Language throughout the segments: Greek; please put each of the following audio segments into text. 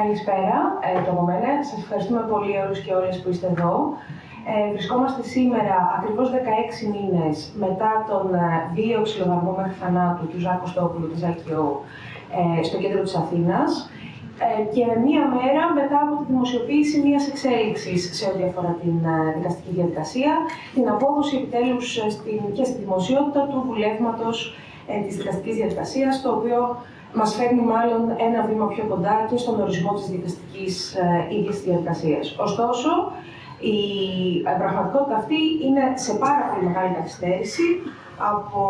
Καλησπέρα ε, το από μένα. Σας ευχαριστούμε πολύ όλους και όλες που είστε εδώ. Ε, βρισκόμαστε σήμερα ακριβώς 16 μήνες μετά τον ε, βίο ξυλοδαρμό μέχρι θανάτου του Ζάκου Στόπουλου της ΑΚΙΟ ε, στο κέντρο της Αθήνας ε, και μία μέρα μετά από τη δημοσιοποίηση μιας εξέλιξης σε ό,τι αφορά την ε, δικαστική διαδικασία, την απόδοση επιτέλους ε, στην, και στη δημοσιότητα του βουλεύματος ε, της δικαστικής διαδικασίας, το οποίο μας φέρνει μάλλον ένα βήμα πιο κοντά και στον ορισμό της δικαστικής ε, ίδιας διαδικασίας. Ωστόσο, η ε, πραγματικότητα αυτή είναι σε πάρα πολύ μεγάλη καθυστέρηση από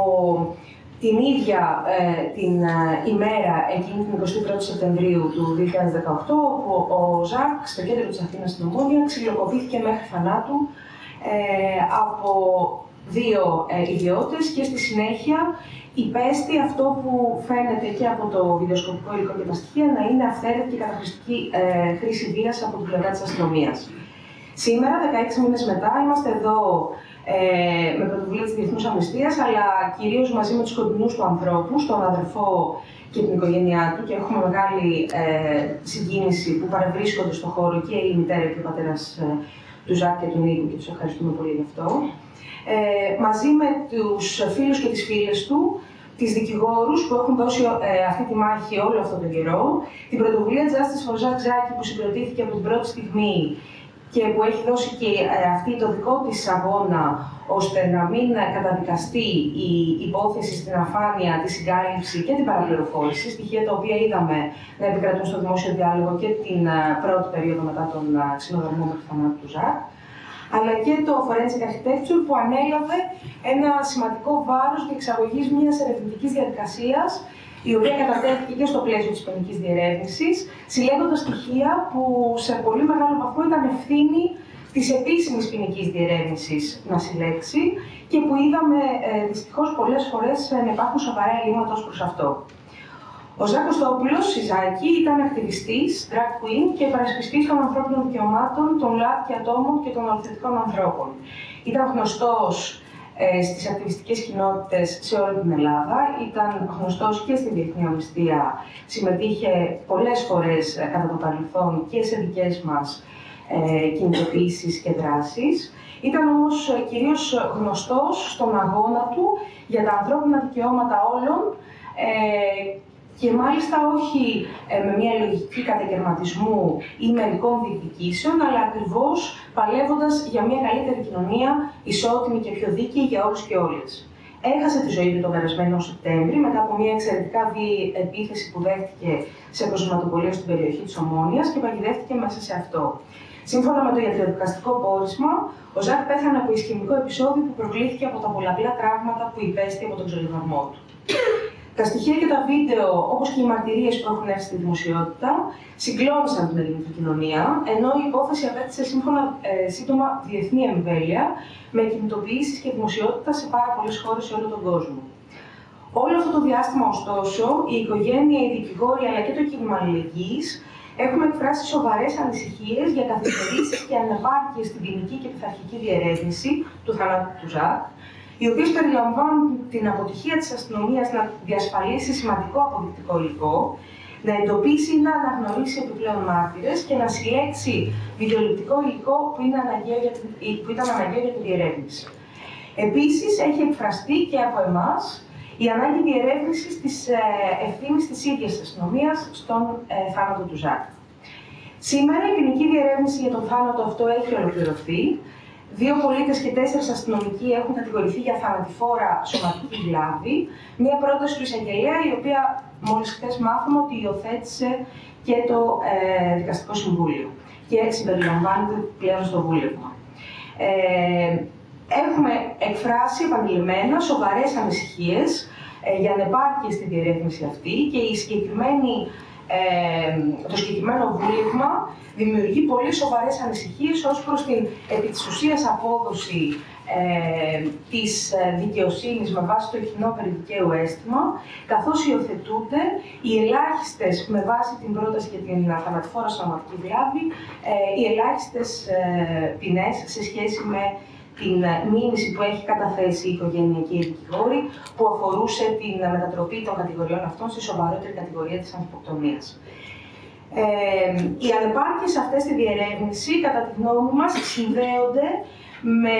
την ίδια ε, την ε, ημέρα, εκείνη την 21η Σεπτεμβρίου του 2018, όπου ο Ζακ στο κέντρο της Αθήνας στην Ομόνια ξυλοκοπήθηκε μέχρι θανάτου ε, από δύο ε, ιδιώτες και στη συνέχεια υπέστη αυτό που φαίνεται και από το βιντεοσκοπικό υλικό και τα στοιχεία να είναι αυθαίρετη και καταχρηστική ε, χρήση βίας από την πλευρά της αστυνομίας. Σήμερα, 16 μήνες μετά, είμαστε εδώ ε, με πρωτοβουλία της Διεθνούς Αμνηστίας, αλλά κυρίως μαζί με τους κοντινούς του ανθρώπους, τον αδερφό και την οικογένειά του και έχουμε μεγάλη ε, συγκίνηση που παρευρίσκονται στο χώρο και η μητέρα και ο πατέρας ε, του Ζάκ και του Νίκου και τους ευχαριστούμε πολύ γι' αυτό. Ε, μαζί με τους φίλους και τις φίλες του, τις δικηγόρους που έχουν δώσει ε, αυτή τη μάχη όλο αυτόν τον καιρό, την πρωτοβουλία Justice for Zach Zaki που συγκροτήθηκε από την πρώτη στιγμή και που έχει δώσει και ε, αυτή το δικό της αγώνα ώστε να μην καταδικαστεί η υπόθεση στην αφάνεια, τη συγκάλυψη και την παραπληροφόρηση, στοιχεία τα οποία είδαμε να επικρατούν στο δημόσιο διάλογο και την ε, πρώτη περίοδο μετά τον ε, ξενοδαρμό μέχρι θανάτου του ΖΑΚ, αλλά και το Forensic Architecture που ανέλαβε ένα σημαντικό βάρος διεξαγωγής μιας ερευνητικής διαδικασίας η οποία κατατέθηκε και στο πλαίσιο της ποινικής διερεύνησης, συλλέγοντας στοιχεία που σε πολύ μεγάλο βαθμό ήταν ευθύνη της επίσημης ποινικής διερεύνησης να συλλέξει και που είδαμε ε, δυστυχώς πολλές φορές ε, να υπάρχουν σοβαρά ελλείμματα ως προς αυτό. Ο Ζάκο Τόπουλο, Σιζάκη, ήταν ακτιβιστής, drag queen και υπερασπιστής των ανθρώπινων δικαιωμάτων, των ΛΑΤ και ατόμων και των αληθευτικών ανθρώπων. Ήταν γνωστός ε, στις ακτιβιστικές κοινότητες σε όλη την Ελλάδα. Ήταν γνωστός και στη Διεθνή Αμνηστία. Συμμετείχε πολλές φορές ε, κατά το παρελθόν και σε δικές μας ε, κινητοποιήσεις και δράσεις. Ήταν όμως ε, κυρίως γνωστός στον αγώνα του για τα ανθρώπινα δικαιώματα όλων ε, και μάλιστα όχι ε, με μια λογική κατακαιρματισμού ή μερικών διεκδικήσεων, αλλά ακριβώς παλεύοντας για μια καλύτερη κοινωνία, ισότιμη και πιο δίκαιη για όλους και όλες. Έχασε τη ζωή του τον περασμένο Σεπτέμβρη μετά από μια εξαιρετικά βίαιη επίθεση που δέχτηκε σε προσωματοπολείο στην περιοχή της Ομόνιας και παγιδεύτηκε μέσα σε αυτό. Σύμφωνα με το ιατροδικαστικό πόρισμα, ο Ζακ πέθανε από ισχυμικό επεισόδιο που προκλήθηκε από τα πολλαπλά τραύματα που υπέστη από τον ξελιδαρμό του. Τα στοιχεία και τα βίντεο, όπως και οι μαρτυρίες που έχουν έρθει στη δημοσιότητα, συγκλώνησαν την ελληνική κοινωνία, ενώ η υπόθεση απέκτησε σύμφωνα ε, σύντομα διεθνή εμβέλεια, με κινητοποιήσεις και δημοσιότητα σε πάρα πολλές χώρες σε όλο τον κόσμο. Όλο αυτό το διάστημα, ωστόσο, η οικογένεια, οι δικηγόροι αλλά και το κίνημα αλληλεγγύης έχουμε εκφράσει σοβαρές ανησυχίες για καθυστερήσεις και ανεπάρκειες στην ποινική και πειθαρχική διερεύνηση του θανάτου του Ζακ, οι οποίες περιλαμβάνουν την αποτυχία της αστυνομίας να διασφαλίσει σημαντικό αποδεικτικό υλικό, να εντοπίσει ή να αναγνωρίσει επιπλέον μάρτυρες και να συλλέξει βιντεοληπτικό υλικό που, είναι αναγκαίο για την, που ήταν αναγκαίο για την διερεύνηση. Επίσης, έχει εκφραστεί και από εμάς η ανάγκη διερεύνησης της ε, ευθύνης της ίδιας αστυνομίας στον ε, θάνατο του Ζάκ. Σήμερα η ποινική διερεύνηση για τον θάνατο αυτό έχει ολοκληρωθεί Δύο πολίτες και τέσσερις αστυνομικοί έχουν κατηγορηθεί για θανατηφόρα σωματική βλάβη. Μία πρόταση του εισαγγελέα, η οποία μόλις χθες μάθαμε ότι υιοθέτησε και το ε, Δικαστικό Συμβούλιο και συμπεριλαμβάνεται πλέον στο Βούλευμα. Ε, έχουμε εκφράσει επανειλημμένα σοβαρές ανησυχίες ε, για ανεπάρκεια στη διερεύνηση αυτή και η συγκεκριμένη ε, το συγκεκριμένο βούλευμα δημιουργεί πολύ σοβαρές ανησυχίες ως προς την επί της ουσίας απόδοση ε, της ε, δικαιοσύνης με βάση το κοινό περιδικαίου αίσθημα, καθώς υιοθετούνται οι ελάχιστες, με βάση την πρόταση για την θανατηφόρα σωματική βλάβη, ε, οι ελάχιστες ε, ποινές σε σχέση με την μήνυση που έχει καταθέσει η οικογενειακή δικηγόρη, που αφορούσε την μετατροπή των κατηγοριών αυτών στη σοβαρότερη κατηγορία της ανθρωποκτονίας. Ε, οι ανεπάρκειες αυτές στη διερεύνηση, κατά τη γνώμη μας, συνδέονται με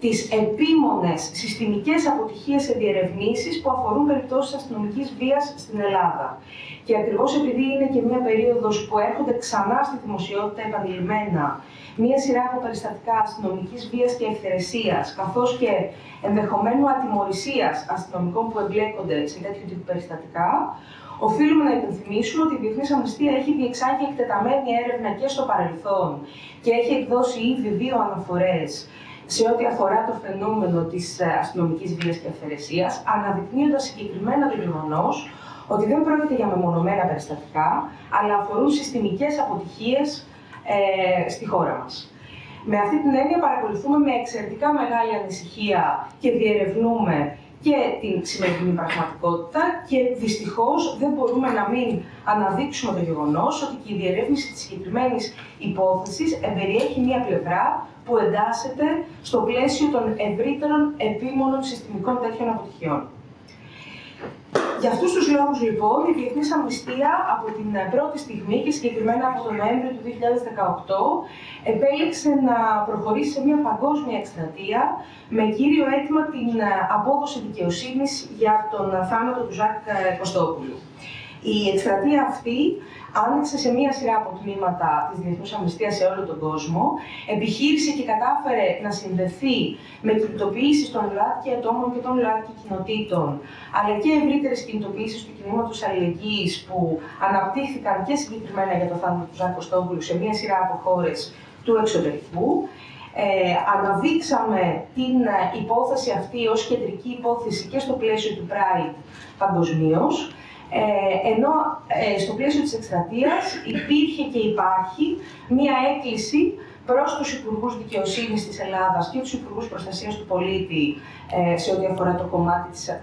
τις επίμονες συστημικές αποτυχίες σε διερευνήσεις που αφορούν περιπτώσεις αστυνομικής βίας στην Ελλάδα. Και ακριβώς επειδή είναι και μια περίοδος που έρχονται ξανά στη δημοσιότητα επανειλημμένα μία σειρά από περιστατικά αστυνομικής βίας και ευθερεσίας, καθώς και ενδεχομένου ατιμορρησίας αστυνομικών που εμπλέκονται σε τέτοιου τύπου περιστατικά, Οφείλουμε να υπενθυμίσουμε ότι η Διεθνής Αμνηστία έχει διεξάγει εκτεταμένη έρευνα και στο παρελθόν και έχει εκδώσει ήδη δύο αναφορές σε ό,τι αφορά το φαινόμενο της ε, αστυνομικής βίας και αυθαιρεσίας, αναδεικνύοντας συγκεκριμένα το γεγονός ότι δεν πρόκειται για μεμονωμένα περιστατικά, αλλά αφορούν συστημικές αποτυχίες ε, στη χώρα μας. Με αυτή την έννοια παρακολουθούμε με εξαιρετικά μεγάλη ανησυχία και διερευνούμε και την σημερινή πραγματικότητα και δυστυχώς δεν μπορούμε να μην αναδείξουμε το γεγονός ότι και η διερεύνηση της συγκεκριμένης υπόθεσης εμπεριέχει μία πλευρά που εντάσσεται στο πλαίσιο των ευρύτερων επίμονων συστημικών τέτοιων αποτυχιών. Για αυτούς τους λόγους λοιπόν η Διεθνή Αμνηστία από την πρώτη στιγμή και συγκεκριμένα από τον Νοέμβριο του 2018 επέλεξε να προχωρήσει σε μια παγκόσμια εκστρατεία με κύριο αίτημα την απόδοση δικαιοσύνης για τον θάνατο του Ζακ Κωστόπουλου. Η εκστρατεία αυτή άνοιξε σε μία σειρά από τμήματα της Διεθνούς Αμνηστίας σε όλο τον κόσμο, επιχείρησε και κατάφερε να συνδεθεί με κινητοποιήσεις των ΛΟΑΤΚΙ ατόμων και των ΛΟΑΤΚΙ κοινοτήτων, αλλά και ευρύτερες κινητοποιήσεις του κινήματος αλληλεγγύης που αναπτύχθηκαν και συγκεκριμένα για το θάνατο του Ζάκο Στόβουλου σε μία σειρά από χώρες του εξωτερικού. Ε, αναδείξαμε την υπόθεση αυτή ως κεντρική υπόθεση και στο πλαίσιο του Pride παγκοσμίως. Ε, ενώ ε, στο πλαίσιο της εκστρατείας υπήρχε και υπάρχει μία έκκληση προς τους Υπουργούς Δικαιοσύνης της Ελλάδας και τους Υπουργούς Προστασίας του Πολίτη ε, σε ό,τι αφορά το κομμάτι της ε,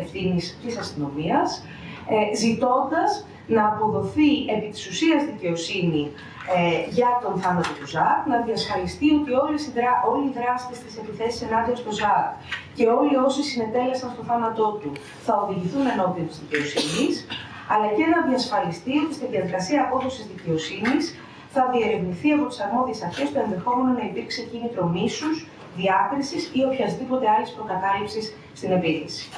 ευθύνης της αστυνομίας, ε, ζητώντας να αποδοθεί επί της ουσίας δικαιοσύνη ε, για τον θάνατο του ΖΑΚ, να διασφαλιστεί ότι όλες οι δρά, όλοι οι δράστες της επιθέσης ενάντια στο ΖΑΚ και όλοι όσοι συνετέλεσαν στο θάνατό του θα οδηγηθούν ενώπιον της δικαιοσύνης, αλλά και να διασφαλιστεί ότι στη διαδικασία απόδοσης δικαιοσύνης θα διερευνηθεί από τις αρμόδιες αρχές το ενδεχόμενο να υπήρξε κίνητρο μίσους, διάκρισης ή οποιασδήποτε άλλης προκατάληψης στην επίθεση.